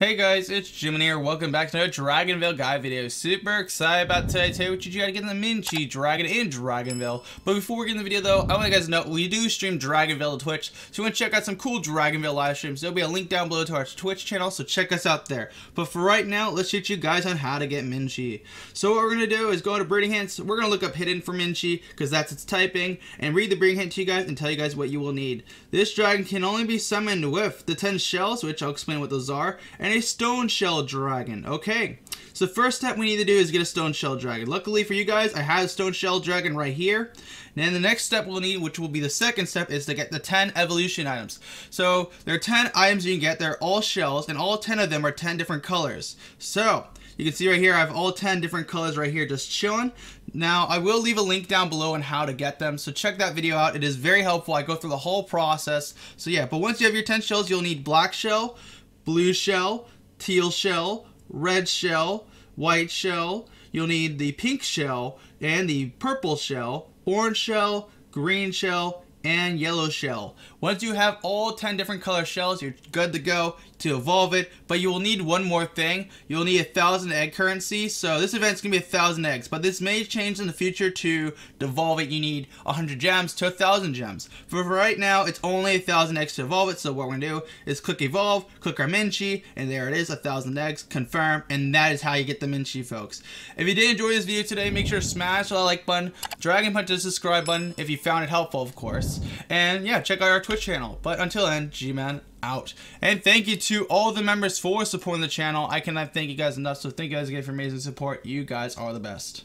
Hey guys, it's G-Man here. Welcome back to another Dragonvale guide video. Super excited about today. Today, what you gotta get in the Minchi Dragon in Dragonvale. But before we get in the video though, I want you guys to know we do stream Dragonvale to Twitch. So you want to check out some cool Dragonvale live streams. There'll be a link down below to our Twitch channel, so check us out there. But for right now, let's teach you guys on how to get Minchi. So what we're gonna do is go into breeding hints. We're gonna look up hidden for Minchi, because that's its typing, and read the breeding hint to you guys and tell you guys what you will need. This dragon can only be summoned with the 10 shells, which I'll explain what those are, and a stone shell shell dragon. Okay, so the first step we need to do is get a stone shell dragon. Luckily for you guys, I have a stone shell dragon right here. And then the next step we'll need, which will be the second step, is to get the 10 evolution items. So there are 10 items you can get. They're all shells, and all 10 of them are 10 different colors. So you can see right here, I have all 10 different colors right here just chilling. Now, I will leave a link down below on how to get them, so check that video out. It is very helpful. I go through the whole process. So yeah, but once you have your 10 shells, you'll need black shell, blue shell, teal shell, red shell, white shell. You'll need the pink shell and the purple shell, orange shell, green shell, and yellow shell. Once you have all 10 different color shells, you're good to go to evolve it, but you will need one more thing. You'll need a thousand egg currency, so this event's gonna be a thousand eggs, but this may change in the future to evolve it. You need 100 gems to a thousand gems. For right now, it's only a thousand eggs to evolve it, so what we're gonna do is click evolve, click our Minchi, and there it is, a thousand eggs, confirm, and that is how you get the Minchi, folks. If you did enjoy this video today, make sure to smash that like button, Dragon Punch the subscribe button if you found it helpful, of course. And yeah, check out our Twitch channel. But until then, G-Man out. And thank you to all the members for supporting the channel. I cannot thank you guys enough, so thank you guys again for amazing support. You guys are the best.